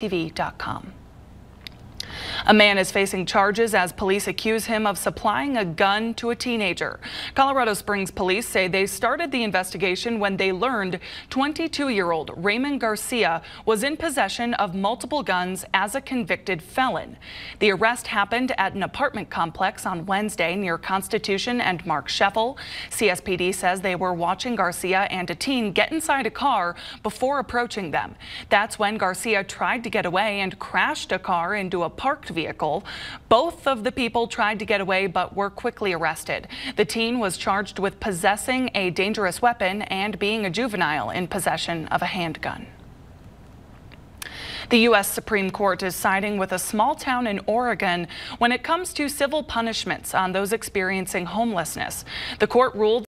TV.com. A man is facing charges as police accuse him of supplying a gun to a teenager. Colorado Springs police say they started the investigation when they learned 22-year-old Ramon Garcia was in possession of multiple guns as a convicted felon. The arrest happened at an apartment complex on Wednesday near Constitution and Marksheffel. CSPD says they were watching Garcia and a teen get inside a car before approaching them. That's when Garcia tried to get away and crashed a car into a parked vehicle. Both of the people tried to get away but were quickly arrested. The teen was charged with possessing a dangerous weapon and being a juvenile in possession of a handgun. The U.S. Supreme Court is siding with a small town in Oregon when it comes to civil punishments on those experiencing homelessness. The court ruled